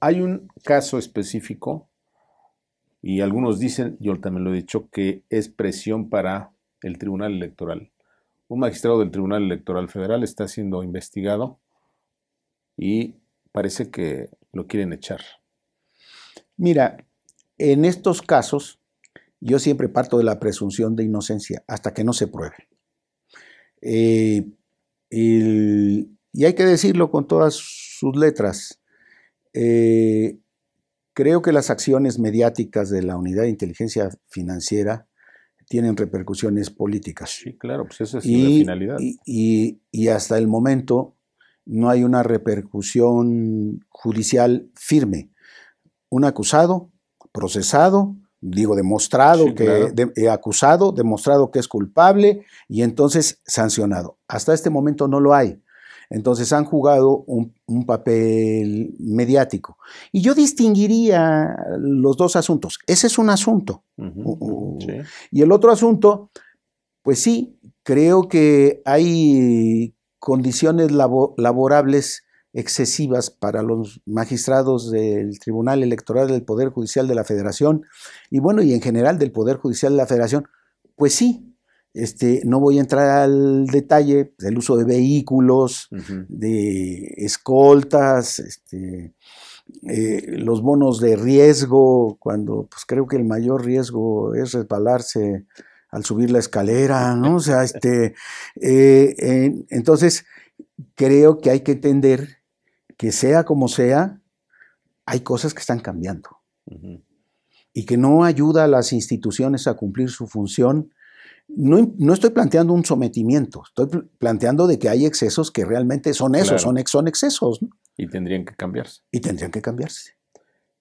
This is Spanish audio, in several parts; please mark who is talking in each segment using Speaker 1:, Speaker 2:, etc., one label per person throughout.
Speaker 1: hay un caso específico y algunos dicen, yo también lo he dicho, que es presión para el Tribunal Electoral. Un magistrado del Tribunal Electoral Federal está siendo investigado y parece que lo quieren echar.
Speaker 2: Mira, en estos casos yo siempre parto de la presunción de inocencia hasta que no se pruebe. Eh, y hay que decirlo con todas sus letras. Eh, creo que las acciones mediáticas de la Unidad de Inteligencia Financiera tienen repercusiones políticas.
Speaker 1: Sí, claro, pues esa es la finalidad.
Speaker 2: y, hasta el momento no hay una repercusión judicial firme. Un acusado, procesado, digo, demostrado que, eh, acusado, demostrado que es culpable y entonces sancionado. Hasta este momento no lo hay. Entonces han jugado un, papel mediático. Y yo distinguiría los dos asuntos. Ese es un asunto. Y el otro asunto, pues sí, creo que hay condiciones laborables excesivas para los magistrados del Tribunal Electoral del Poder Judicial de la Federación y bueno, y en general del Poder Judicial de la Federación, pues sí, este, no voy a entrar al detalle del uso de vehículos, de escoltas, este, eh, los bonos de riesgo, cuando pues creo que el mayor riesgo es resbalarse al subir la escalera, ¿no? O sea, este, eh, entonces creo que hay que entender que sea como sea, hay cosas que están cambiando y que no ayuda a las instituciones a cumplir su función. No, no, estoy planteando un sometimiento, estoy planteando de que hay excesos que realmente son esos, son, son, excesos.
Speaker 1: Y tendrían que cambiarse.
Speaker 2: Y tendrían que cambiarse.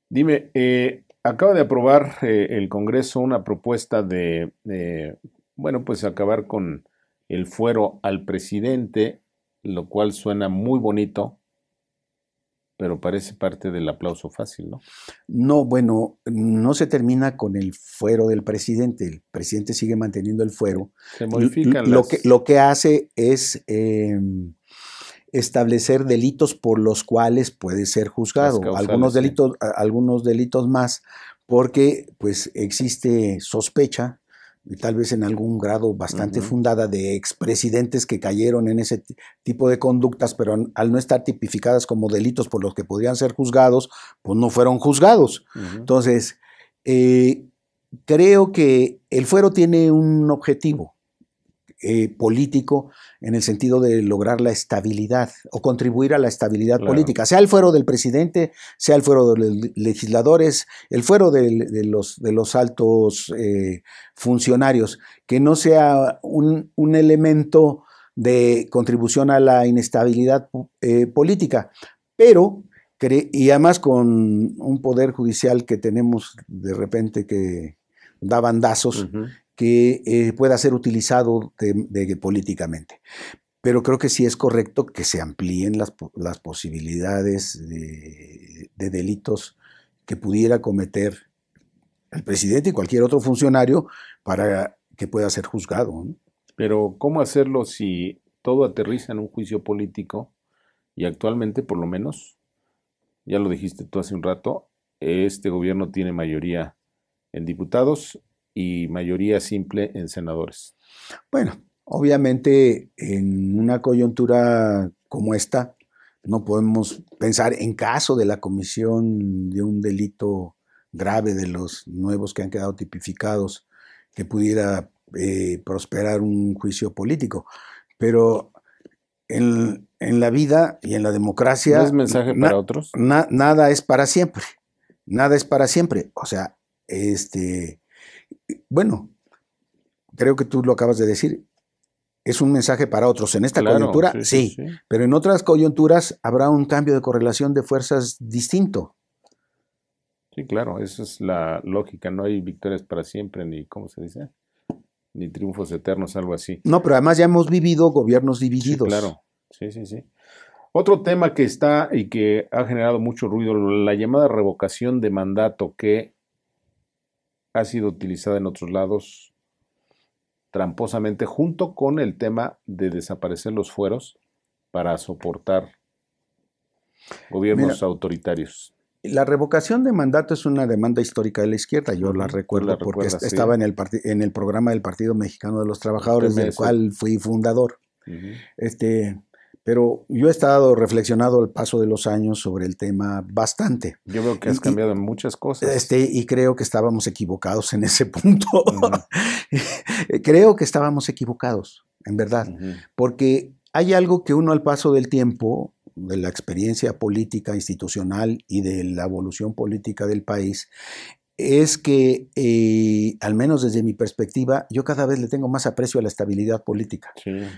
Speaker 1: Dime, eh, acaba de aprobar eh, el Congreso una propuesta de, de, bueno, pues acabar con el fuero al presidente, lo cual suena muy bonito, pero parece parte del aplauso fácil, ¿no?
Speaker 2: No, bueno, no se termina con el fuero del presidente. El presidente sigue manteniendo el fuero.
Speaker 1: Se modifican
Speaker 2: lo, que, lo que hace es em, establecer delitos por los cuales puede ser juzgado. algunos delitos, algunos delitos más, porque pues existe sospecha y tal vez en algún grado bastante fundada de expresidentes que cayeron en ese tipo de conductas, pero al no estar tipificadas como delitos por los que podrían ser juzgados, pues no fueron juzgados. Entonces, eh, creo que el fuero tiene un objetivo, eh, político en el sentido de lograr la estabilidad o contribuir a la estabilidad política, sea el fuero del presidente, sea el fuero de los legisladores, el fuero de, los, de los, altos eh, funcionarios, que no sea un, elemento de contribución a la inestabilidad eh, política, pero y además con un poder judicial que tenemos de repente que da bandazos, que eh, pueda ser utilizado políticamente. Pero creo que sí es correcto que se amplíen las, posibilidades de, delitos que pudiera cometer el presidente y cualquier otro funcionario para que pueda ser juzgado.
Speaker 1: Pero ¿cómo hacerlo si todo aterriza en un juicio político y actualmente, por lo menos, ya lo dijiste tú hace un rato, este gobierno tiene mayoría en diputados y mayoría simple en senadores.
Speaker 2: Bueno, obviamente en una coyuntura como esta, no podemos pensar en caso de la comisión de un delito grave de los nuevos que han quedado tipificados, que pudiera eh, prosperar un juicio político. Pero en, la vida y en la democracia...
Speaker 1: ¿No es mensaje para otros?
Speaker 2: nada es para siempre. Nada es para siempre. O sea, este bueno, creo que tú lo acabas de decir, es un mensaje para otros. En esta coyuntura, sí, pero en otras coyunturas habrá un cambio de correlación de fuerzas distinto.
Speaker 1: Sí, claro, esa es la lógica. No hay victorias para siempre, ni, ¿cómo se dice? Ni triunfos eternos, algo así.
Speaker 2: No, pero además ya hemos vivido gobiernos divididos.
Speaker 1: claro, sí, sí, sí. Otro tema que está y que ha generado mucho ruido, la llamada revocación de mandato que ha sido utilizada en otros lados tramposamente junto con el tema de desaparecer los fueros para soportar gobiernos autoritarios.
Speaker 2: La revocación de mandato es una demanda histórica de la izquierda, yo la recuerdo porque estaba en, el en el programa del Partido Mexicano de los Trabajadores, del cual fui fundador. este, pero yo he estado reflexionado al paso de los años sobre el tema bastante.
Speaker 1: Yo veo que has cambiado en muchas cosas.
Speaker 2: Este, y creo que estábamos equivocados en ese punto. creo que estábamos equivocados, en verdad, porque hay algo que uno al paso del tiempo de la experiencia política institucional y de la evolución política del país es que, eh, al menos desde mi perspectiva, yo cada vez le tengo más aprecio a la estabilidad política.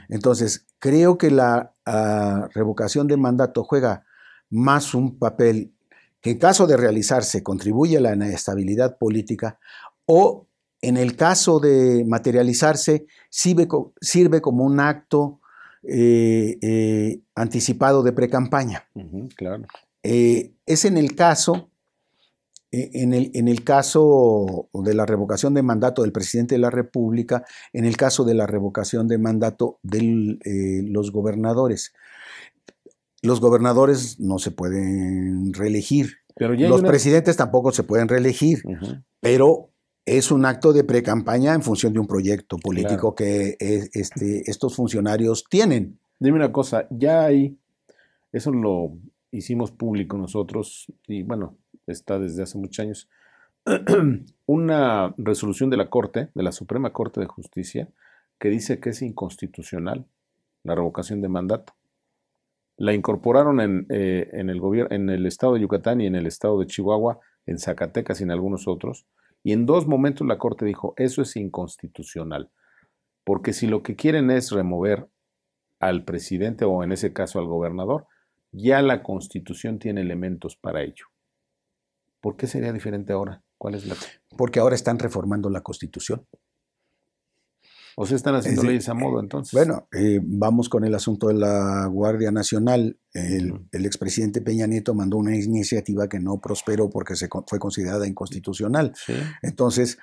Speaker 2: Entonces, creo que la ah, revocación de mandato juega más un papel que en caso de realizarse contribuye a la estabilidad política o en el caso de materializarse sirve, sirve como un acto eh, eh, anticipado de precampaña.
Speaker 1: claro.
Speaker 2: Eh, es en el caso, en el, en el caso de la revocación de mandato del presidente de la República, en el caso de la revocación de mandato de los gobernadores. Los gobernadores no se pueden reelegir. Pero los presidentes tampoco se pueden reelegir, pero es un acto de pre-campaña en función de un proyecto político que este, estos funcionarios tienen.
Speaker 1: Dime una cosa, ya hay, eso lo hicimos público nosotros y bueno, está desde hace muchos años, una resolución de la Corte, de la Suprema Corte de Justicia, que dice que es inconstitucional la revocación de mandato. La incorporaron en, eh, en el gobierno, en el estado de Yucatán y en el estado de Chihuahua, en Zacatecas y en algunos otros, y en dos momentos la Corte dijo, eso es inconstitucional, porque si lo que quieren es remover al presidente o en ese caso al gobernador, ya la Constitución tiene elementos para ello. ¿Por qué sería diferente ahora? ¿Cuál es la?
Speaker 2: Porque ahora están reformando la Constitución.
Speaker 1: ¿O se están haciendo leyes a modo entonces?
Speaker 2: Bueno, eh, vamos con el asunto de la Guardia Nacional. El, expresidente Peña Nieto mandó una iniciativa que no prosperó porque se, fue considerada inconstitucional. Entonces,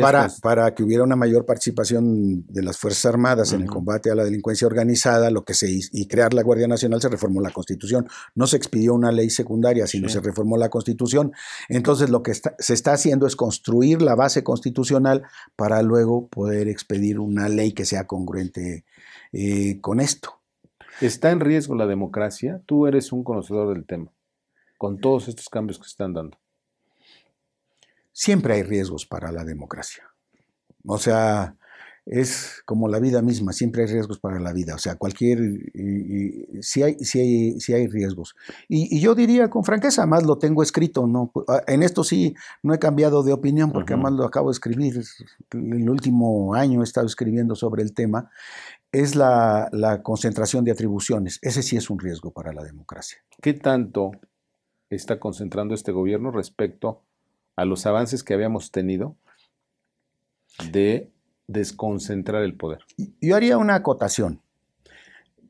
Speaker 2: para, para que hubiera una mayor participación de las Fuerzas Armadas en el combate a la delincuencia organizada, lo que se y crear la Guardia Nacional se reformó la Constitución. No se expidió una ley secundaria, sino se reformó la Constitución. Entonces, lo que se está haciendo es construir la base constitucional para luego poder expedir un una ley que sea congruente eh, con esto.
Speaker 1: ¿Está en riesgo la democracia? Tú eres un conocedor del tema, con todos estos cambios que se están dando.
Speaker 2: Siempre hay riesgos para la democracia. O sea, es como la vida misma, siempre hay riesgos para la vida, o sea, cualquier, si hay, si hay, si hay riesgos. Y, yo diría con franqueza, más lo tengo escrito, ¿no? Ah, en esto sí no he cambiado de opinión, porque además lo acabo de escribir, el último año he estado escribiendo sobre el tema, es la, la concentración de atribuciones, ese sí es un riesgo para la democracia.
Speaker 1: ¿Qué tanto está concentrando este gobierno respecto a los avances que habíamos tenido de desconcentrar el poder.
Speaker 2: Yo haría una acotación.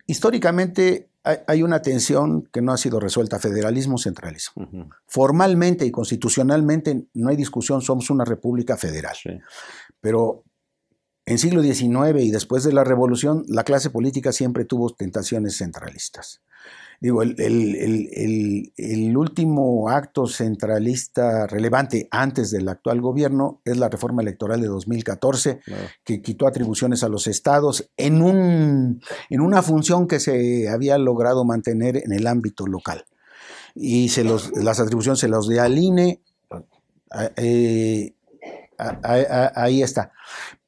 Speaker 2: Históricamente hay una tensión que no ha sido resuelta, federalismo-centralismo. Formalmente y constitucionalmente no hay discusión, somos una república federal. Pero en siglo XIX y después de la revolución, la clase política siempre tuvo tentaciones centralistas. Digo, el, último acto centralista relevante antes del actual gobierno es la reforma electoral de 2014, que quitó atribuciones a los estados en, un, en una función que se había logrado mantener en el ámbito local. Y se los, las atribuciones se las dio al INE, eh, ahí está.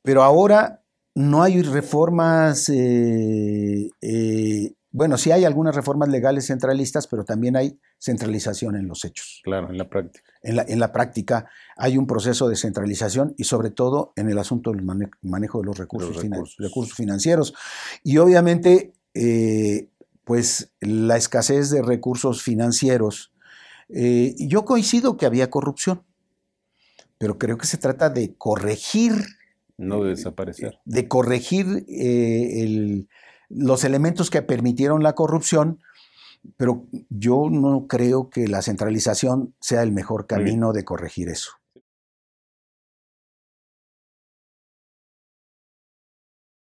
Speaker 2: Pero ahora no hay reformas eh, eh, bueno, sí hay algunas reformas legales centralistas, pero también hay centralización en los hechos.
Speaker 1: Claro, en la práctica.
Speaker 2: En la, práctica hay un proceso de centralización y sobre todo en el asunto del manejo de los recursos, recursos. financieros. Y obviamente, eh, pues la escasez de recursos financieros. Eh, yo coincido que había corrupción, pero creo que se trata de corregir.
Speaker 1: No de desaparecer.
Speaker 2: De corregir eh, el los elementos que permitieron la corrupción, pero yo no creo que la centralización sea el mejor camino de corregir eso.